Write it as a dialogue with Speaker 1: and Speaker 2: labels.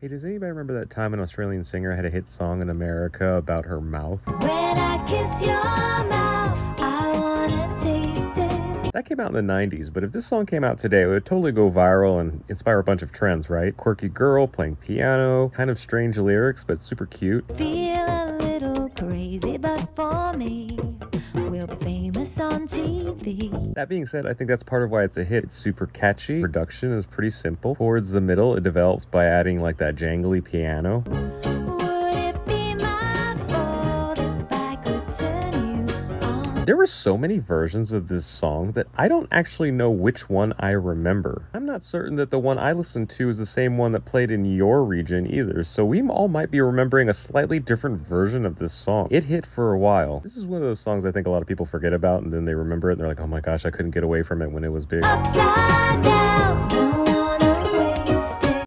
Speaker 1: Hey, does anybody remember that time an Australian singer had a hit song in America about her mouth?
Speaker 2: When I kiss your mouth, I wanna taste it.
Speaker 1: That came out in the 90s, but if this song came out today, it would totally go viral and inspire a bunch of trends, right? Quirky girl playing piano, kind of strange lyrics, but super cute.
Speaker 2: Feel a little crazy, but for me, famous on TV.
Speaker 1: That being said, I think that's part of why it's a hit. It's super catchy. Production is pretty simple. Towards the middle, it develops by adding like that jangly piano. There were so many versions of this song that I don't actually know which one I remember. I'm not certain that the one I listened to is the same one that played in your region either, so we all might be remembering a slightly different version of this song. It hit for a while. This is one of those songs I think a lot of people forget about and then they remember it and they're like, oh my gosh, I couldn't get away from it when it was big.